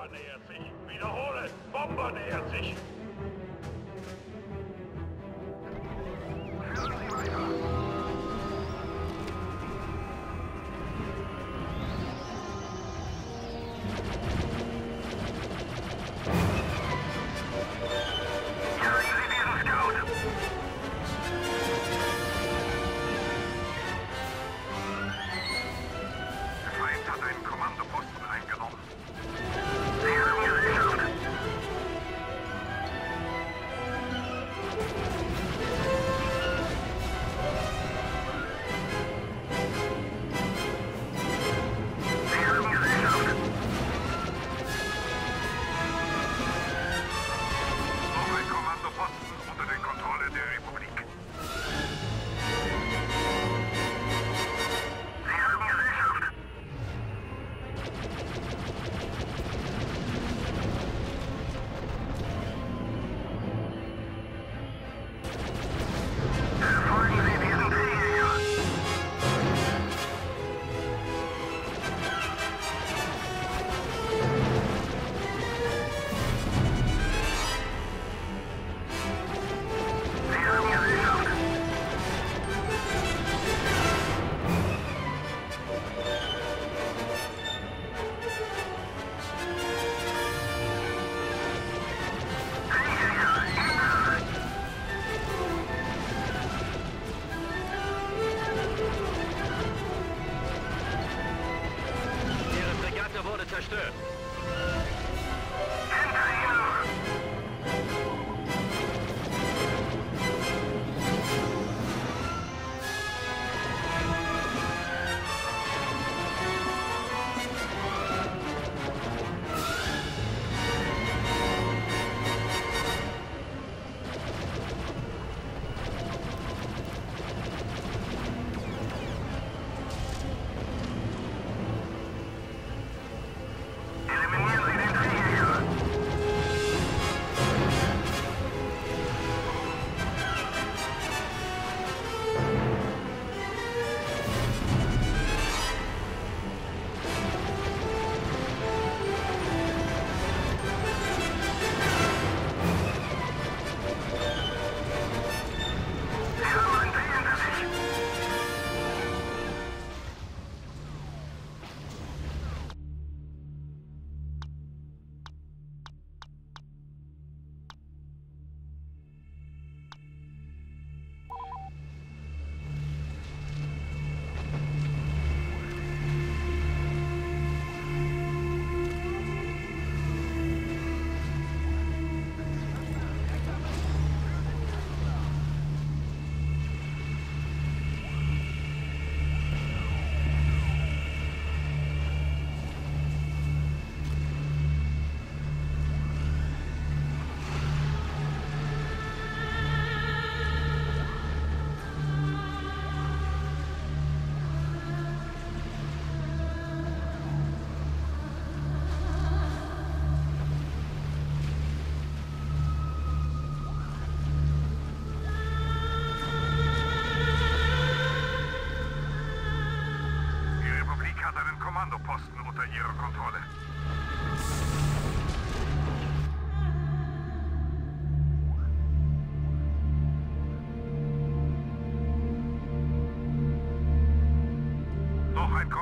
Bomber nähert sich. Wiederhole, Bomber nähert sich.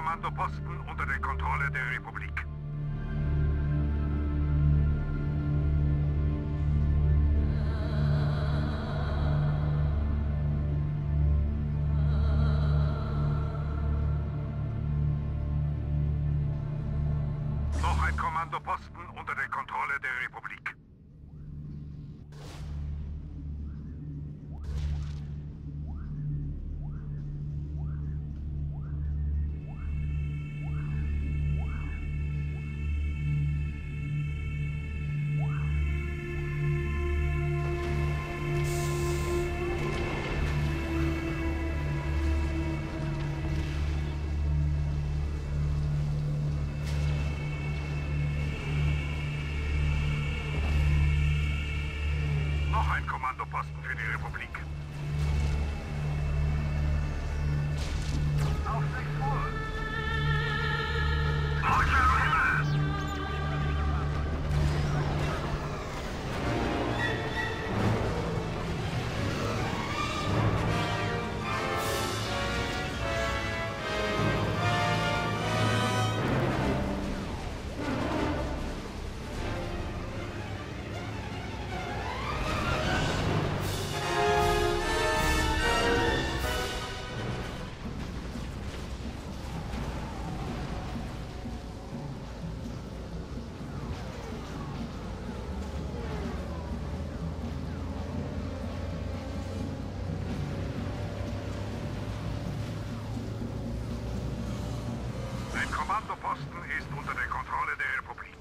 Kommandoposten unter der Kontrolle der Republik. Osten für die Republik. Kommandoposten ist unter der Kontrolle der Republik.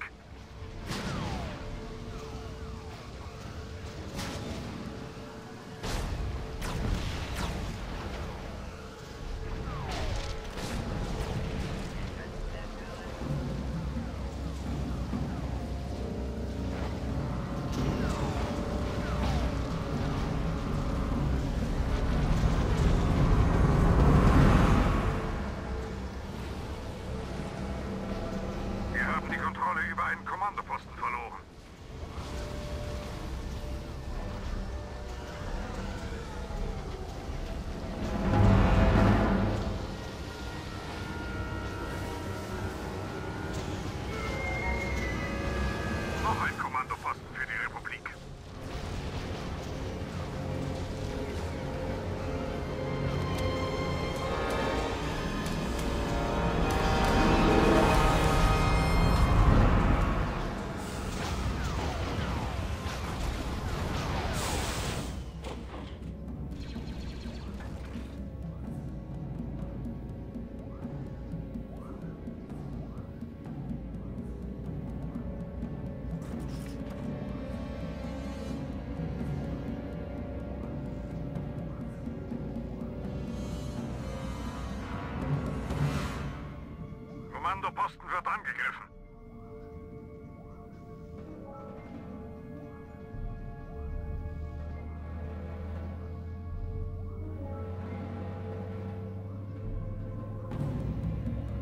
Kommandoposten wird angegriffen.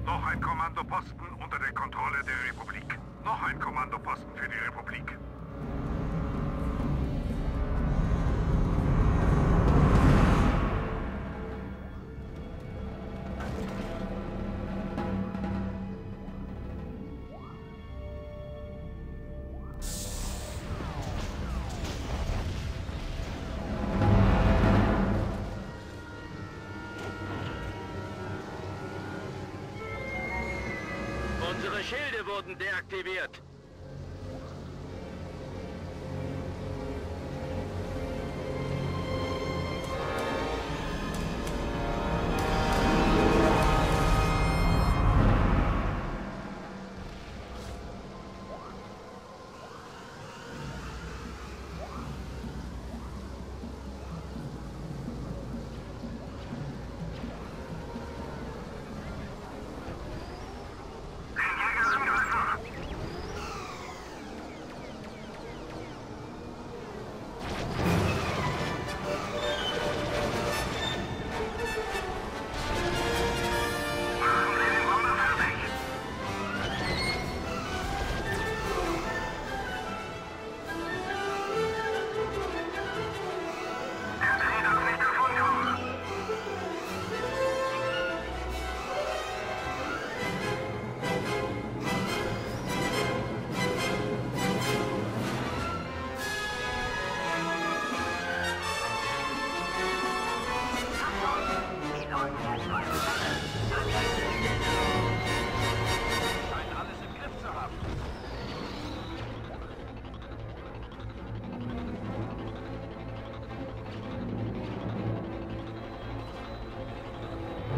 Noch ein Kommandoposten unter der Kontrolle der Republik. Noch ein Kommandoposten für die Republik. Wurden deaktiviert.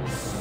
Peace.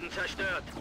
Wurden zerstört.